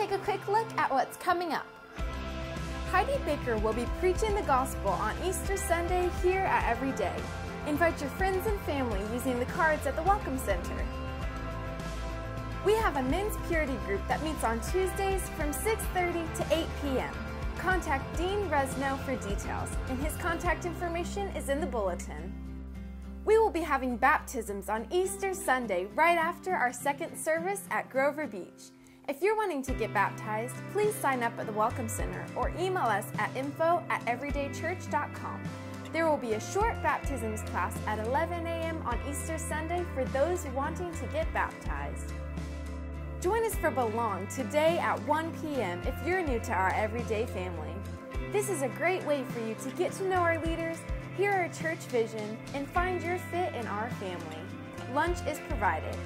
take a quick look at what's coming up. Heidi Baker will be preaching the gospel on Easter Sunday here at Everyday. Invite your friends and family using the cards at the Welcome Center. We have a men's purity group that meets on Tuesdays from 6.30 to 8 p.m. Contact Dean Resno for details, and his contact information is in the bulletin. We will be having baptisms on Easter Sunday right after our second service at Grover Beach. If you're wanting to get baptized, please sign up at the Welcome Center or email us at info at everydaychurch.com. There will be a short baptisms class at 11 a.m. on Easter Sunday for those wanting to get baptized. Join us for Belong today at 1 p.m. if you're new to our everyday family. This is a great way for you to get to know our leaders, hear our church vision, and find your fit in our family. Lunch is provided.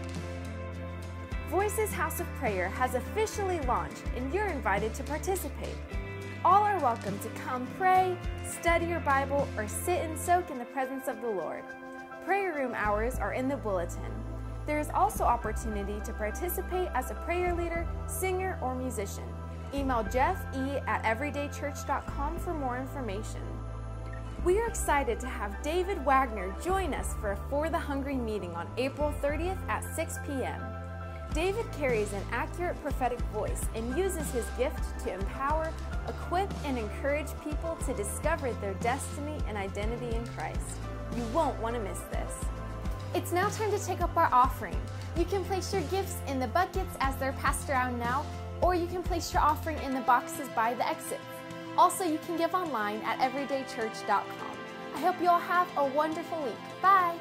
Voices House of Prayer has officially launched, and you're invited to participate. All are welcome to come pray, study your Bible, or sit and soak in the presence of the Lord. Prayer room hours are in the bulletin. There is also opportunity to participate as a prayer leader, singer, or musician. Email Jeff E at everydaychurch.com for more information. We are excited to have David Wagner join us for a For the Hungry meeting on April 30th at 6 p.m. David carries an accurate prophetic voice and uses his gift to empower, equip, and encourage people to discover their destiny and identity in Christ. You won't want to miss this. It's now time to take up our offering. You can place your gifts in the buckets as they're passed around now, or you can place your offering in the boxes by the exits. Also, you can give online at everydaychurch.com. I hope you all have a wonderful week. Bye!